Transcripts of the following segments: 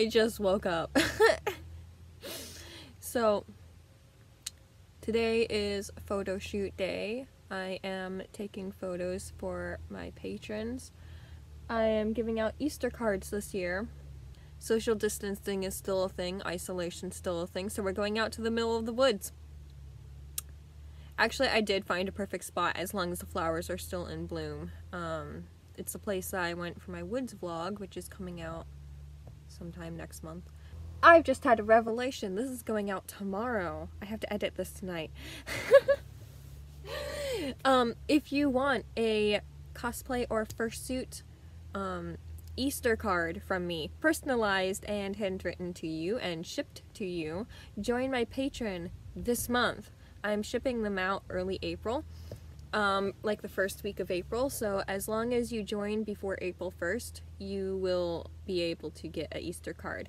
I just woke up. so, today is photo shoot day. I am taking photos for my patrons. I am giving out Easter cards this year. Social distancing is still a thing, isolation still a thing, so we're going out to the middle of the woods. Actually, I did find a perfect spot as long as the flowers are still in bloom. Um, it's the place I went for my woods vlog, which is coming out sometime next month. I've just had a revelation. This is going out tomorrow. I have to edit this tonight. um, if you want a cosplay or fursuit um, Easter card from me, personalized and handwritten to you and shipped to you, join my Patreon this month. I'm shipping them out early April um, like the first week of April. So as long as you join before April 1st, you will be able to get an Easter card.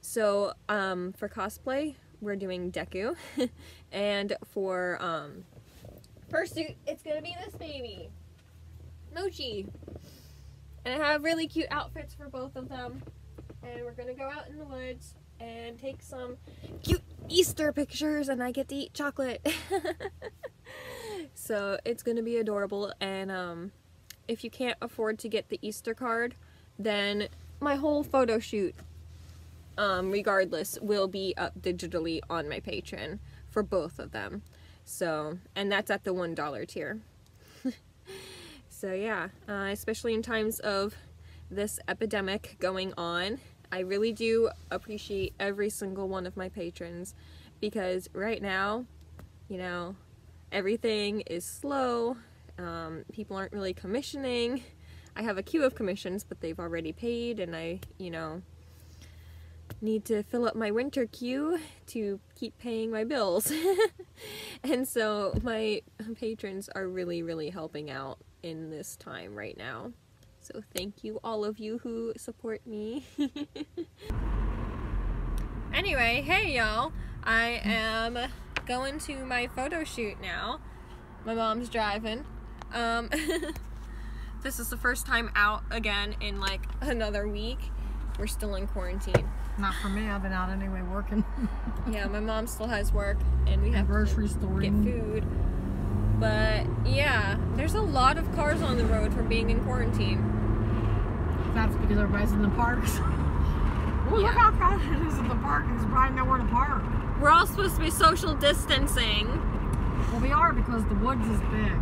So um, for cosplay, we're doing Deku. and for um, fursuit, it's going to be this baby. Mochi. And I have really cute outfits for both of them. And we're going to go out in the woods and take some cute Easter pictures and I get to eat chocolate. so it's gonna be adorable and um, if you can't afford to get the Easter card then my whole photo shoot um, regardless will be up digitally on my Patreon for both of them. So, and that's at the $1 tier. so yeah, uh, especially in times of this epidemic going on, I really do appreciate every single one of my patrons because right now, you know, everything is slow. Um, people aren't really commissioning. I have a queue of commissions, but they've already paid, and I, you know, need to fill up my winter queue to keep paying my bills. and so my patrons are really, really helping out in this time right now. So thank you all of you who support me. anyway, hey y'all. I am going to my photo shoot now. My mom's driving. Um, this is the first time out again in like another week. We're still in quarantine. Not for me. I've been out anyway working. yeah, my mom still has work and we have grocery store get food. But yeah, there's a lot of cars on the road from being in quarantine. That's because everybody's in the parks. Well, Yeah. look how crowded it is in the park. There's probably nowhere to park. We're all supposed to be social distancing. Well, we are because the woods is big.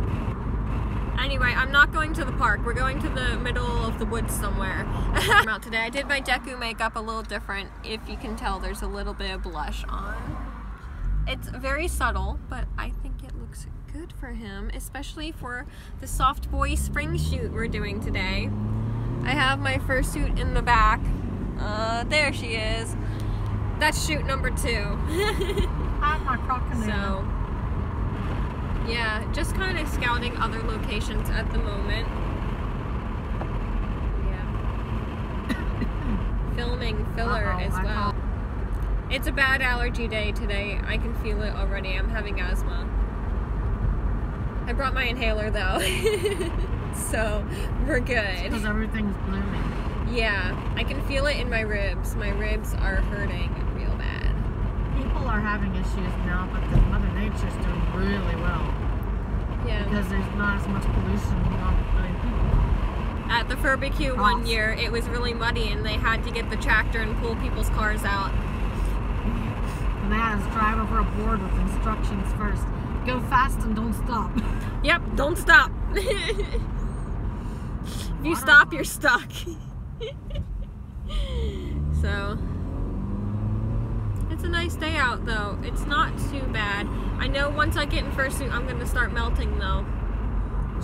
Anyway, I'm not going to the park. We're going to the middle of the woods somewhere. I'm out today. I did my Deku makeup a little different. If you can tell, there's a little bit of blush on. It's very subtle, but I think it looks good for him, especially for the soft boy spring shoot we're doing today. I have my fursuit in the back. Uh, there she is. That's shoot number two. I have my crocodile. So, yeah, just kind of scouting other locations at the moment. Yeah. Filming filler Uh-oh, as well. It's a bad allergy day today. I can feel it already. I'm having asthma. I brought my inhaler though. so, we're good. Because everything's blooming. Yeah, I can feel it in my ribs. My ribs are hurting. People are having issues now, but the Mother Nature's doing really well Yeah. because there's not as much pollution on by people. At the Furbarbecue one year, it was really muddy and they had to get the tractor and pull people's cars out. And they had us drive over a board with instructions first. Go fast and don't stop. Yep, don't stop. if you stop, you're stuck. so, a nice day out though. It's not too bad. I know once I get in fursuit, I'm going to start melting though.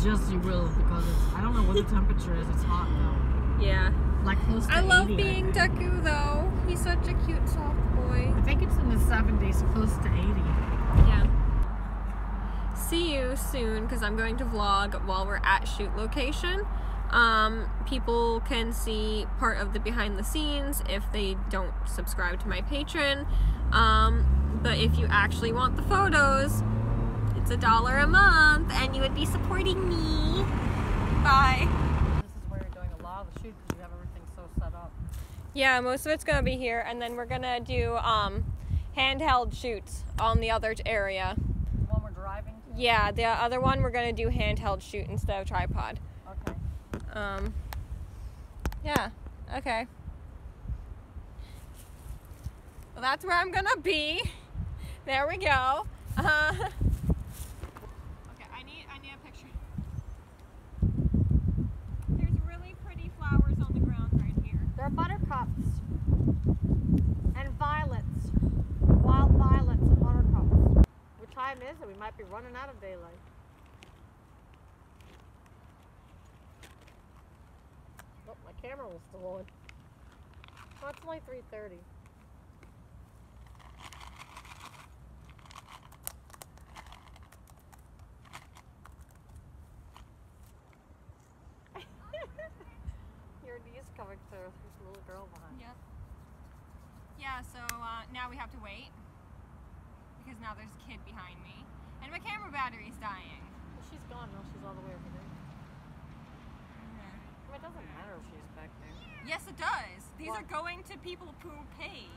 Just you will because it's, I don't know what the temperature is. It's hot though. Yeah. Like close to I love 80, being think. Deku though. He's such a cute soft boy. I think it's in the 70s, close to 80. Yeah. See you soon because I'm going to vlog while we're at shoot location. Um, people can see part of the behind the scenes if they don't subscribe to my Patreon. Um, but if you actually want the photos, it's a dollar a month and you would be supporting me. Bye. This is where you're doing a lot of the shoot because you have everything so set up. Yeah, most of it's gonna be here, and then we're gonna do um, handheld shoots on the other area. When we're driving. Yeah, the other one we're gonna do handheld shoot instead of tripod. Okay. Um, yeah, okay. Well, that's where I'm gonna be. There we go. Uh, okay, I need I need a picture. There's really pretty flowers on the ground right here. They're buttercups and violets, wild violets and buttercups. What time is it? We might be running out of daylight. Oh, my camera was still on. Oh, it's only 3.30. Your knees coming through. There's a little girl behind. Yep. Yeah, so uh, now we have to wait because now there's a kid behind me, and my camera battery's dying. Well, she's gone now. She's all the way over there. Well, it doesn't matter if she's back there. Yes, it does. These What? are going to people who pay.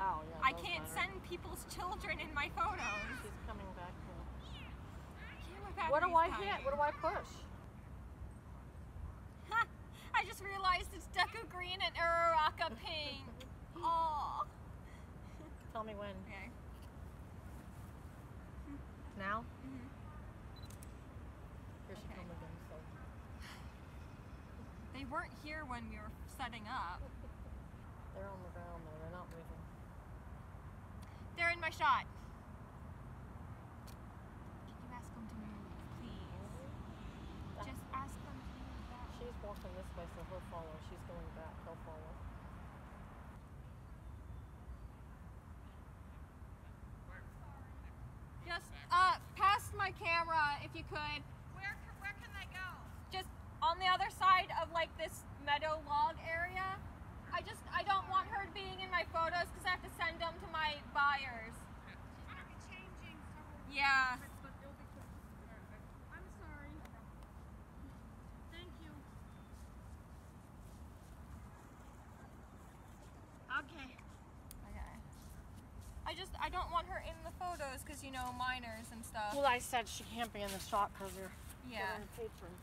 Oh, yeah. I can't matter. send people's children in my photos. She's coming back. What do I hit? What do I push? Ha! I just realized it's Deku Green and Uraraka Pink. Oh. Tell me when. Okay. Now? Mhm. Here she Okay. come again. So They weren't here when we were setting up. they're on the ground though. They're not moving. They're in my shot. Can you ask them to move, please? Just ask them to move back. She's walking this way, so he'll follow. She's going back. He'll follow. Just uh, past my camera, if you could. Where where can they go? Just on the other side of like this meadow log area. I just I don't want her being in my photos because I have to send them to my buyers. She's gonna be changing Yeah. outfits, but they'll be quick. I'm sorry. Thank you. Okay. Okay. I just I don't want her in the photos because you know minors and stuff. Well, I said she can't be in the shot because you're Yeah. patrons.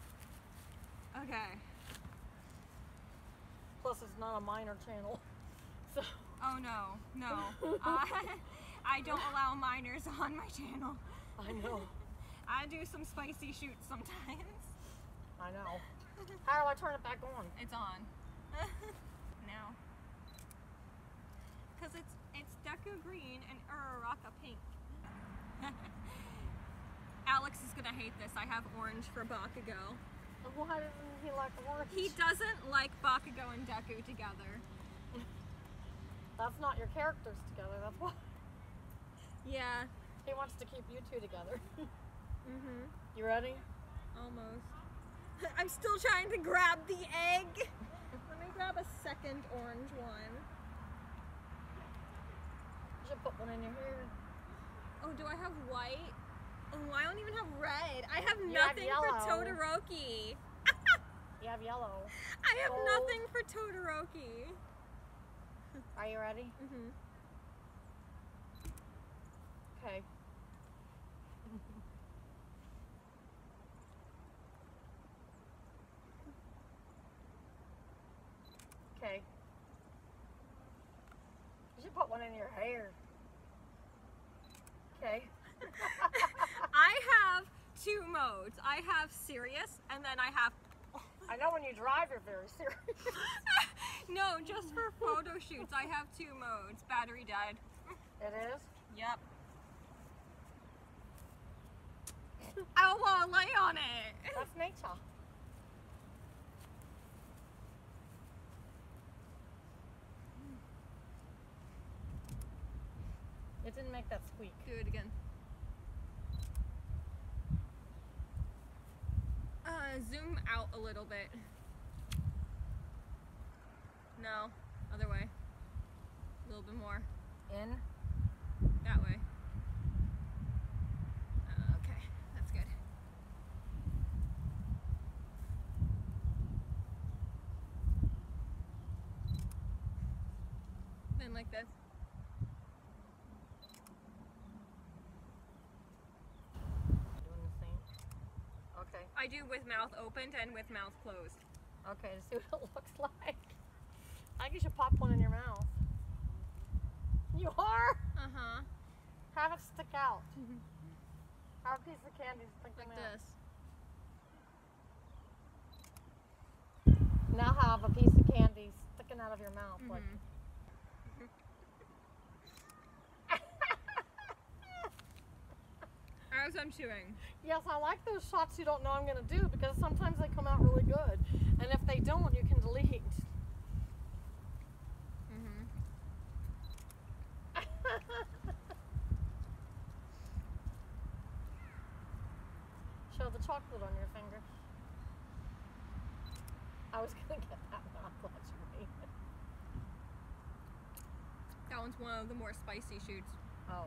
Okay. Plus, it's not a minor channel. So Oh no, no. Uh, I don't allow minors on my channel. I know. I do some spicy shoots sometimes. I know. How do I turn it back on? It's on. now. Cause it's it's Deku Green and Uraraka Pink. Alex is gonna hate this. I have orange for Bakugo. Why doesn't he like orange? He doesn't like Bakugo and Deku together. That's not your characters together. That's why Yeah. he wants to keep you two together. mm-hmm. You ready? Almost. I'm still trying to grab the egg. Let me grab a second orange one. You should put one in your hair. Oh, do I have white? Oh, I don't even have red. I have You have nothing for yellow. Todoroki. You have yellow. I have Gold. nothing for Todoroki. Are you ready? hmm Okay. okay. You should put one in your hair. Okay. I have two modes. I have serious, and then I have. I know when you drive, you're very serious. no, just for photo shoots, I have two modes. Battery died. it is? Yep. I don't want to lay on it. That's nature. It didn't make that squeak. Do it again. Zoom out a little bit. No, other way. A little bit more. In? That way. Uh, okay, that's good. And like this. Doing the same. Okay. I do with mouth opened and with mouth closed. Okay, to see what it looks like. I think you should pop one in your mouth. You are? Uh huh. Have it stick out. Have a piece of candy stick Like this. Now have a piece of candy sticking out of your mouth. Like, Mhm. As I'm chewing. yes, I like those shots you don't know I'm gonna do because sometimes they come out really good, and if they don't, you can delete. Mm-hmm. Show the chocolate on your finger. I was gonna get that one. I'm glad you made it. That one's one of the more spicy shoots. Oh.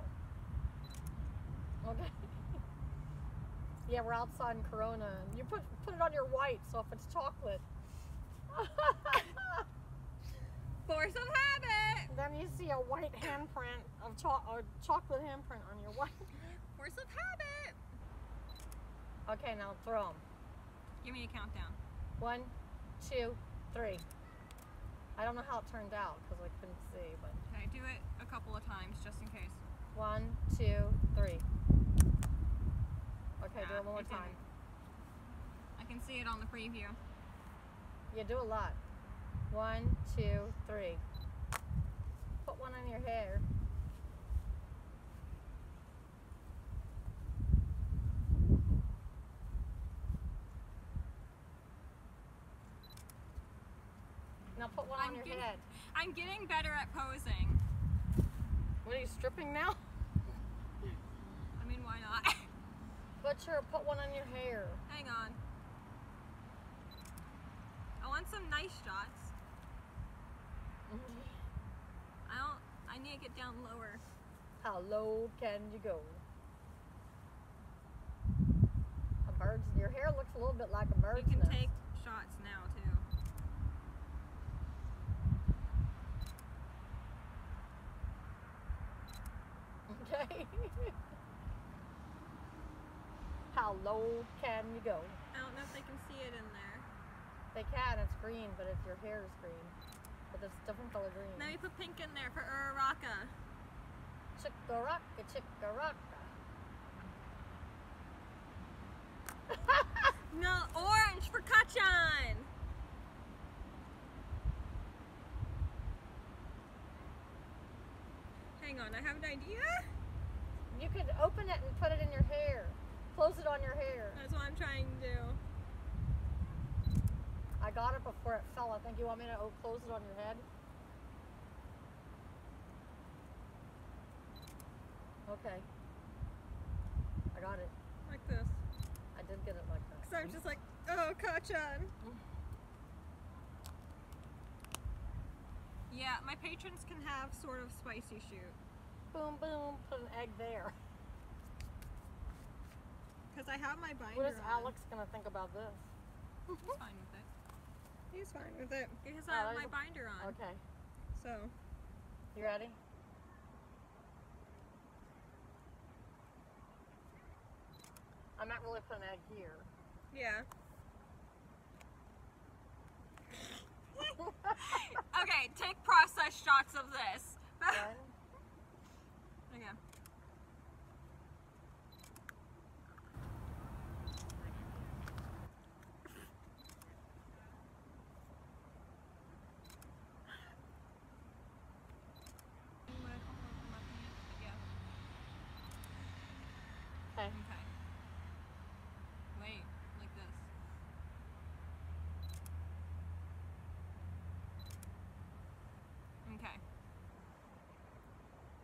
Okay. Yeah, we're outside in Corona. and You put put it on your white, so if it's chocolate. Force of habit! then you see a white handprint of cho- or chocolate handprint on your white. Force of habit! Okay, now throw them. Give me a countdown. One, two, three. I don't know how it turned out because I couldn't see, but Can I do it a couple of times just in case. one, two, three. Okay, do it one more time. I can see it on the preview. Yeah, do a lot. One, two, three. Put one on your hair. Now put one on I'm your getting- head. I'm getting better at posing. What are you stripping now? I mean, why not? Put your put one on your hair. Hang on. I want some nice shots. I don't. I need to get down lower. How low can you go? A bird's your hair looks a little bit like a You bird's can nest. take shots now too. Okay. How low can you go? I don't know if they can see it in there. They can, it's green, but if your hair is green. But it's different color green. Let me put pink in there for Uraraka. Chicka rocka. No, orange for Kacchan. Hang on, I have an idea. You could open it and put it in your hair. Close it on your hair. That's what I'm trying to do. I got it before it fell. I think you want me to close it on your head? Okay. I got it. Like this. I did get it like that. So I'm just like, oh, Kacchan. Yeah, my patrons can have sort of spicy shoot. Boom, boom, put an egg there. Because I have my binder What is on. Alex gonna think about this? He's fine with it. He's fine with it. Because I have my binder on. Okay. So, You ready? I might really put an egg here. yeah. okay, take process shots of this. One, okay. okay. Okay. Wait, like this. Okay.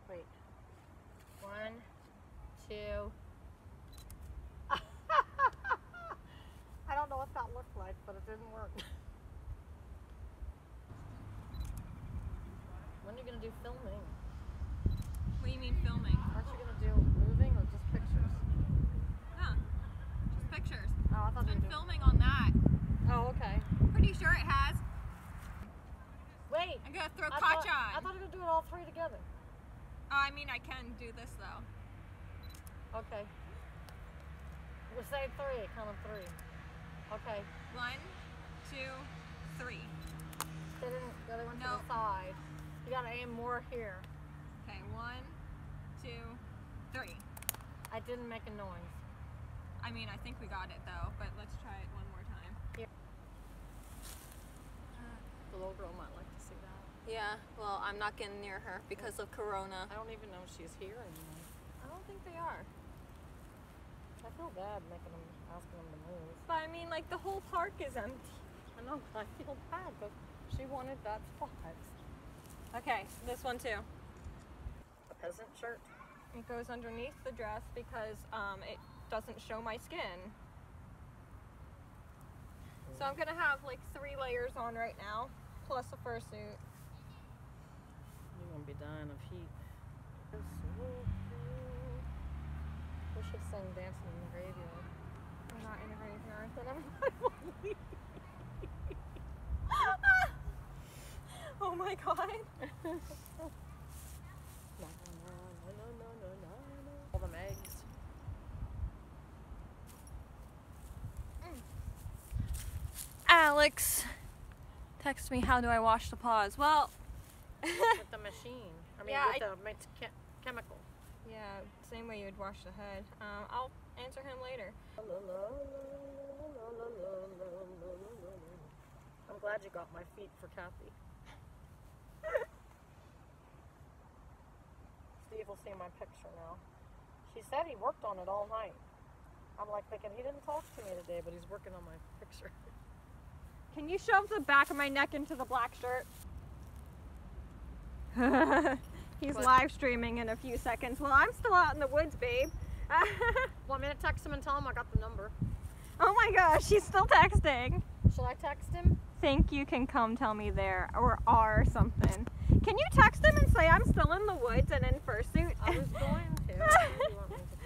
Wait. One, two. I don't know what that looked like, but it didn't work. when are you gonna do filming? What do you mean filming? Aren't you gonna do moving or just pictures? Huh. Just pictures. Oh, I thought I've been were doing. filming on that. Oh, okay. Pretty sure it has. Wait. I'm gonna throw I Kacha thought, I on. thought we were doing all three together. Oh, I mean, I can do this though. Okay. We'll say three. Count of three. Okay. One, two, three. They didn't. The other one to No. the side. You gotta aim more here. Okay, one, two, three. I didn't make a noise. I mean, I think we got it though, but let's try it one more time. The little girl might like to see that. Yeah, well, I'm not getting near her because of Corona. I don't even know if she's here anymore. I don't think they are. I feel bad making them, asking them to move. But I mean, like, the whole park is empty. I know. I feel bad, but she wanted that spot. Okay, this one too. A peasant shirt. It goes underneath the dress because um, it doesn't show my skin. So I'm gonna have like three layers on right now, plus a fursuit. You're gonna be dying of heat. We should sing dancing in the graveyard. I'm not in a graveyard, then I'm Oh my god. No, no, no, no, no, no, no, no. All them eggs. Mm. Alex, text me. How do I wash the paws? Well, with the machine. I mean, Yeah, with I- the chemical. Yeah, same way you would wash the hood. Um, I'll answer him later. I'm glad you got my feet for Kathy. Steve will see my picture now. She said he worked on it all night. I'm like thinking he didn't talk to me today, but he's working on my picture. Can you shove the back of my neck into the black shirt? He's What? live streaming in a few seconds. Well, I'm still out in the woods, babe. Want me to text him and tell him I got the number? oh my gosh, she's still texting. Should I text him? Think you can come tell me there or are something. Can you text him and say I'm still in the woods and in fursuit? I was going to. You want me to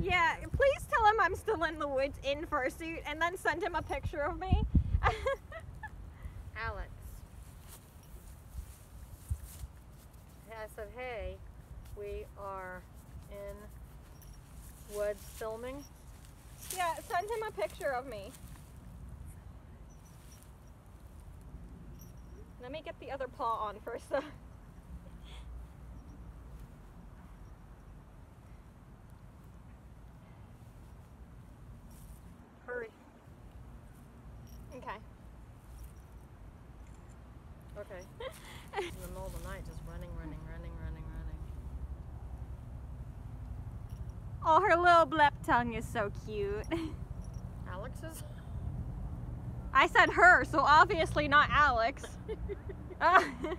yeah, please tell him I'm still in the woods in fursuit and then send him a picture of me. Alex. Hey, I said, hey, we are in woods filming. yeah, send him a picture of me. Let me get the other paw on first. though. Hurry. Okay. Okay. in the middle of the night, just running, running, running, running, running. Oh, her little blep tongue is so cute. Alex's? I said her, so obviously not Alex. Uh,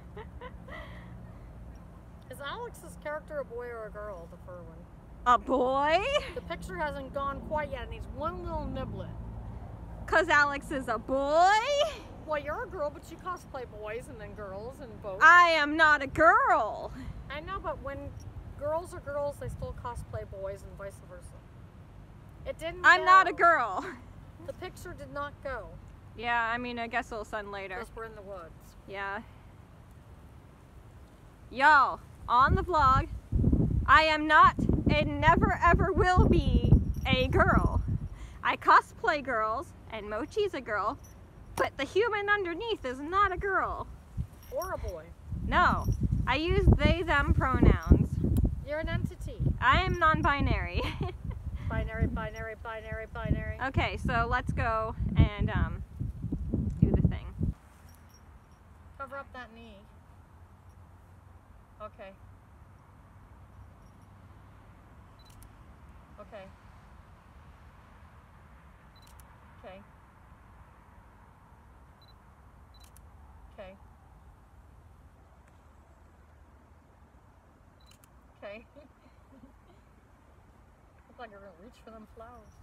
Is Alex's character a boy or a girl, the fur one? a boy? The picture hasn't gone quite yet, and he's one little niblet. Cause Alex is a boy? Well, you're a girl, but you cosplay boys and then girls and both. I am not a girl. I know, but when girls are girls, they still cosplay boys and vice versa. It didn't. I'm not a girl. The picture did not go Yeah, I mean, I guess I'll send later. because we're in the woods. Yeah. Y'all, on the vlog, I am not and never ever will be a girl. I cosplay girls, and Mochi's a girl, but the human underneath is not a girl. Or a boy. No, I use they, them pronouns. You're an entity. I am non binary. Binary, binary, binary, okay, so let's go and um, do the thing. Cover up that knee. Okay. Okay. Okay. Okay. Okay like you're gonna reach for them flowers.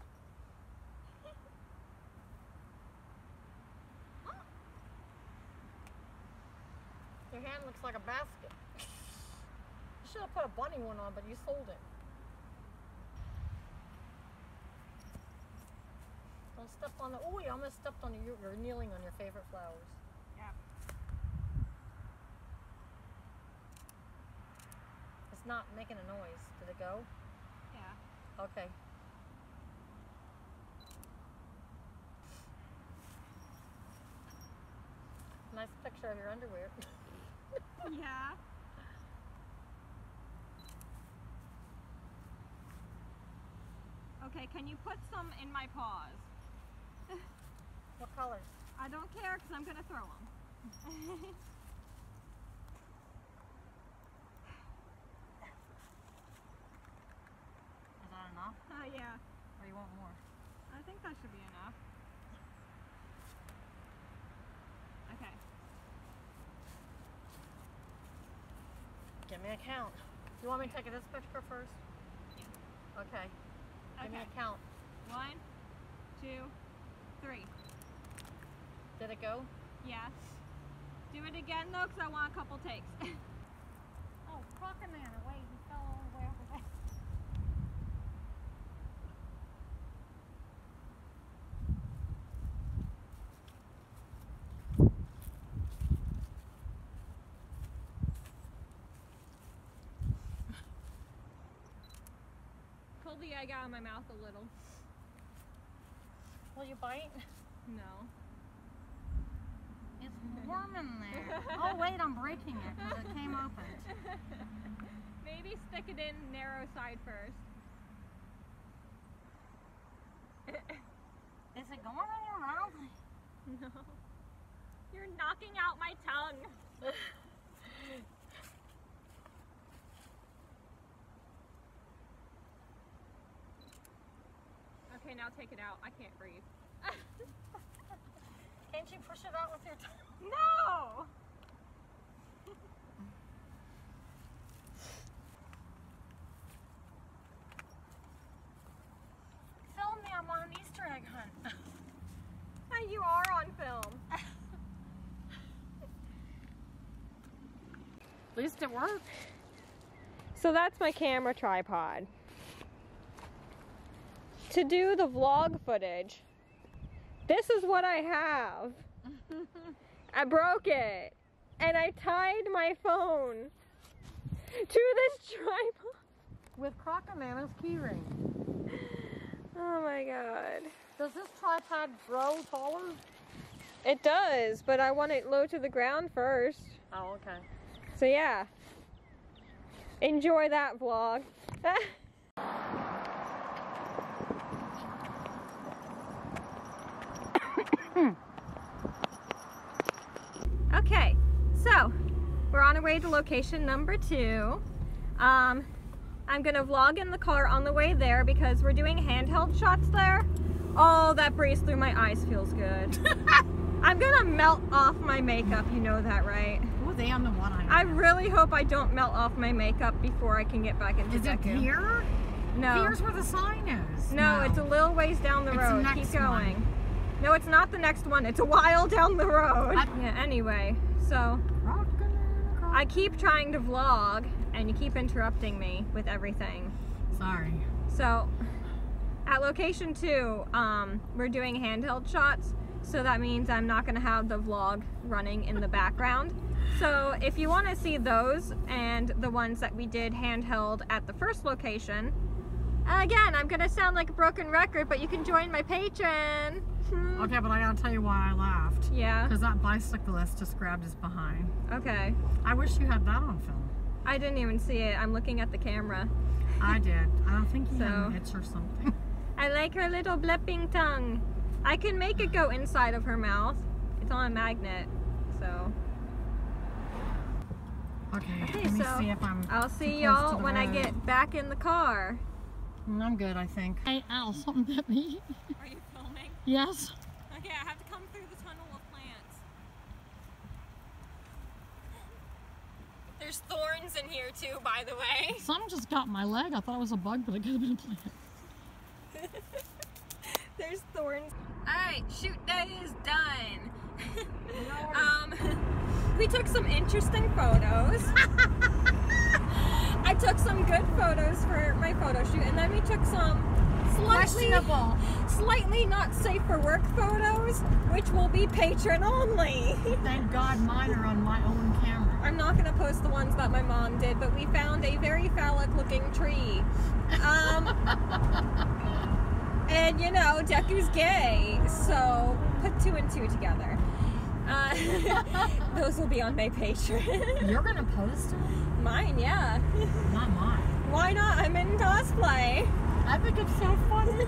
Your hand looks like a basket. you should have put a bunny one on, but you sold it. Don't step on the. Oh, you almost stepped on your. You're kneeling on your favorite flowers. Yeah. It's not making a noise. Did it go? Okay. Nice picture of your underwear. Yeah. Okay, can you put some in my paws? what colors? I don't care because I'm going to throw them. Is that enough? uh, yeah, Or you want more? I think that should be enough. Okay. Give me a count. You want me to take this picture first? Yeah. Okay. Give me a count. One, two, three. Did it go? Yes. Do it again though, because I want a couple takes. Oh, Crocodile, wait, he fell all the way over there. The egg out my mouth a little. Will you bite? No. It's warm in there. oh, wait, I'm breaking it because it came open. Maybe stick it in narrow side first. Is it going in your mouth? No. You're knocking out my tongue. Okay, now take it out. I can't breathe. Can't you push it out with your tongue? No! Film me, I'm on an Easter egg hunt. You are on film. At least it worked. So that's my camera tripod. To do the vlog footage, this is what I have. I broke it and I tied my phone to this tripod. With Crocomana's keyring. Oh my god. Does this tripod grow taller? It does, but I want it low to the ground first. Oh, okay. So yeah. Enjoy that vlog. Okay, so we're on our way to location number two. Um, I'm gonna vlog in the car on the way there because we're doing handheld shots there. Oh, that breeze through my eyes feels good. I'm gonna melt off my makeup, you know that, right? Oh, they on the one eye. I really hope I don't melt off my makeup before I can get back into Is it here? No. Here's where the sign is. no, it's a little ways down the road. Keep going. No, it's not the next one. It's a while down the road. I- yeah, anyway, so I keep trying to vlog and you keep interrupting me with everything. Sorry. So at location two, um, we're doing handheld shots. So that means I'm not gonna have the vlog running in the background. So if you wanna see those and the ones that we did handheld at the first location, again, I'm gonna sound like a broken record, but you can join my Patreon. Hmm. Okay, but I gotta tell you why I laughed. Yeah, Because that bicyclist just grabbed his behind. okay. I wish you had that on film. I didn't even see it. I'm looking at the camera. I did. I don't think he had So- an itch or something. I like her little blipping tongue. I can make it go inside of her mouth. It's on a magnet, so. Okay, Okay, let me so see if I'm. I'll see y'all when I get back in the car. Mm, I'm good, I think. Hey, ow, something bit me. Are you filming? yes. Okay, I have to come through the tunnel of plants. There's thorns in here too, by the way. Something just got my leg. I thought it was a bug, but it could have been a plant. There's thorns. Alright, shoot day is done. um, we took some interesting photos. I took some good photos for my photo shoot, and then we took some slightly, slightly not safe for work photos, which will be patron only. Thank God mine are on my own camera. I'm not gonna post the ones that my mom did, but we found a very phallic looking tree. Um, and you know, Deku's gay, so put two and two together. Uh, those will be on my Patreon. You're gonna post them? Mine, yeah. Not mine. Why not? I'm in cosplay. I think it's so funny.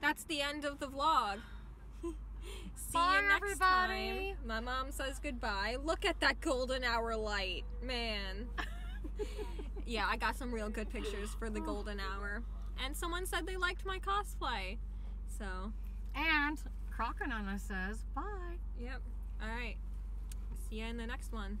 That's the end of the vlog. See Bye, you next everybody. time. My mom says goodbye. Look at that golden hour light, man. yeah, I got some real good pictures for the oh. golden hour. And someone said they liked my cosplay. So, And Croconana says bye. yep. All right. See you in the next one.